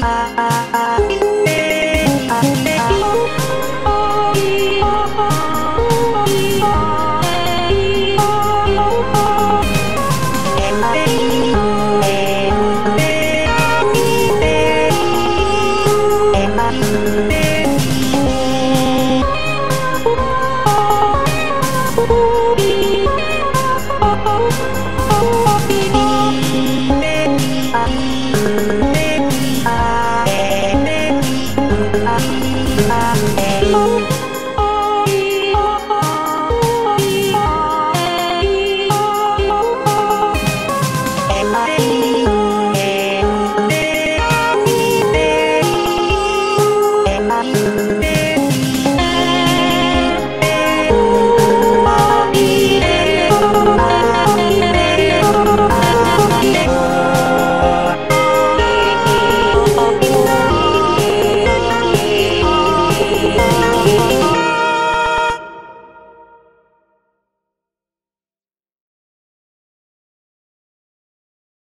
Ah, ah, ah. Bye.